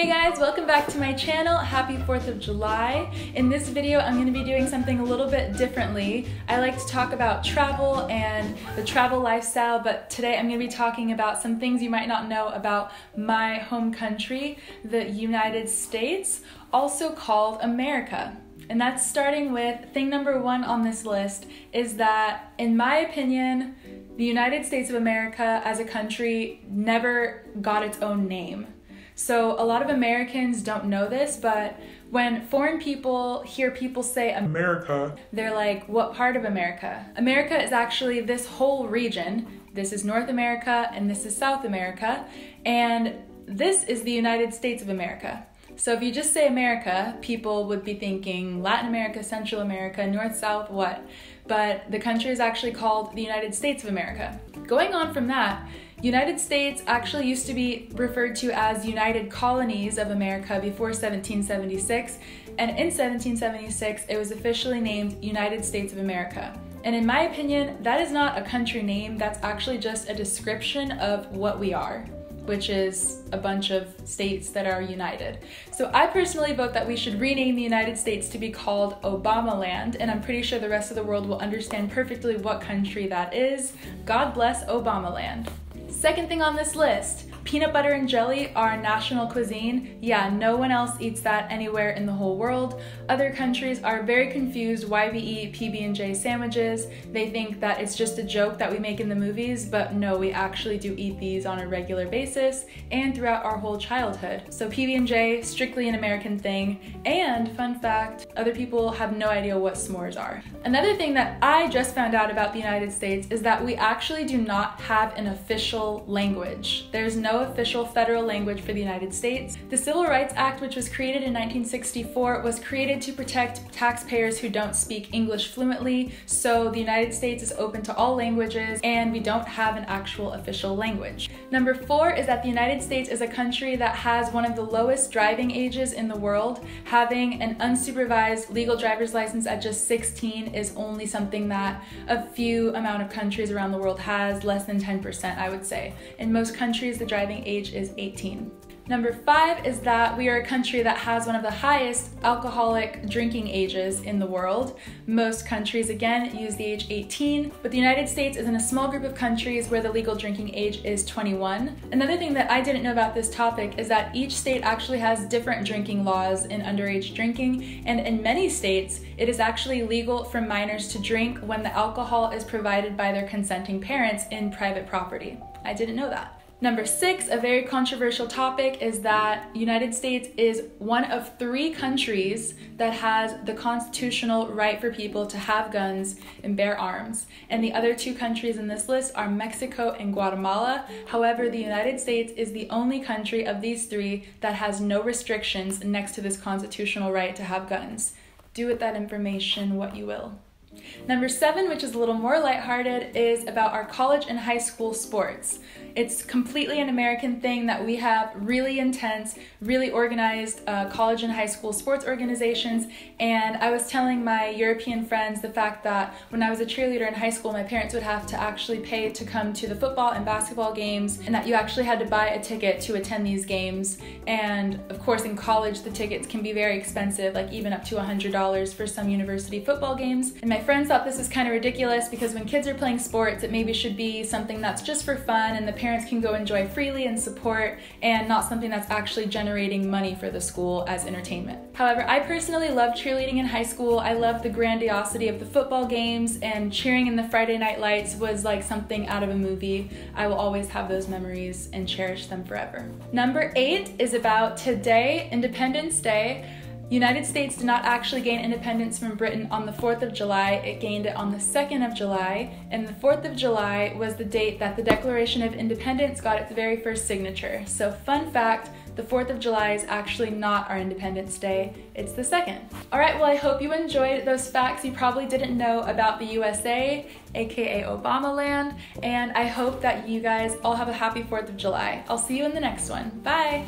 Hey guys, welcome back to my channel. Happy 4th of July. In this video, I'm going to be doing something a little bit differently. I like to talk about travel and the travel lifestyle, but today I'm going to be talking about some things you might not know about my home country, the United States, also called America. And that's starting with thing number one on this list is that, in my opinion, the United States of America as a country never got its own name. So, a lot of Americans don't know this, but when foreign people hear people say America, they're like, what part of America? America is actually this whole region. This is North America and this is South America, and this is the United States of America. So if you just say America, people would be thinking Latin America, Central America, North, South, what? But the country is actually called the United States of America. Going on from that, United States actually used to be referred to as United Colonies of America before 1776, and in 1776 it was officially named United States of America. And in my opinion, that is not a country name, that's actually just a description of what we are which is a bunch of states that are united. So I personally vote that we should rename the United States to be called Obama Land, and I'm pretty sure the rest of the world will understand perfectly what country that is. God bless Obama Land. Second thing on this list Peanut butter and jelly are national cuisine. Yeah, no one else eats that anywhere in the whole world. Other countries are very confused why we eat PB&J sandwiches. They think that it's just a joke that we make in the movies, but no, we actually do eat these on a regular basis and throughout our whole childhood. So PB&J, strictly an American thing. And fun fact, other people have no idea what s'mores are. Another thing that I just found out about the United States is that we actually do not have an official language. There's no no official federal language for the United States. The Civil Rights Act, which was created in 1964, was created to protect taxpayers who don't speak English fluently. So the United States is open to all languages and we don't have an actual official language. Number four is that the United States is a country that has one of the lowest driving ages in the world. Having an unsupervised legal driver's license at just 16 is only something that a few amount of countries around the world has, less than 10%, I would say. In most countries, the driving age is 18. Number five is that we are a country that has one of the highest alcoholic drinking ages in the world. Most countries, again, use the age 18, but the United States is in a small group of countries where the legal drinking age is 21. Another thing that I didn't know about this topic is that each state actually has different drinking laws in underage drinking, and in many states, it is actually legal for minors to drink when the alcohol is provided by their consenting parents in private property. I didn't know that. Number six, a very controversial topic, is that United States is one of three countries that has the constitutional right for people to have guns and bear arms. And the other two countries in this list are Mexico and Guatemala. However, the United States is the only country of these three that has no restrictions next to this constitutional right to have guns. Do with that information what you will. Number seven, which is a little more lighthearted, is about our college and high school sports. It's completely an American thing that we have really intense, really organized uh, college and high school sports organizations. And I was telling my European friends the fact that when I was a cheerleader in high school, my parents would have to actually pay to come to the football and basketball games, and that you actually had to buy a ticket to attend these games. And of course, in college, the tickets can be very expensive, like even up to $100 for some university football games. And my friends thought this was kind of ridiculous because when kids are playing sports, it maybe should be something that's just for fun and the parents can go enjoy freely and support and not something that's actually generating money for the school as entertainment. However, I personally loved cheerleading in high school. I loved the grandiosity of the football games and cheering in the Friday night lights was like something out of a movie. I will always have those memories and cherish them forever. Number eight is about today, Independence Day. United States did not actually gain independence from Britain on the 4th of July, it gained it on the 2nd of July, and the 4th of July was the date that the Declaration of Independence got its very first signature. So, fun fact the 4th of July is actually not our Independence Day, it's the 2nd. Alright, well, I hope you enjoyed those facts you probably didn't know about the USA, aka Obama land, and I hope that you guys all have a happy 4th of July. I'll see you in the next one. Bye!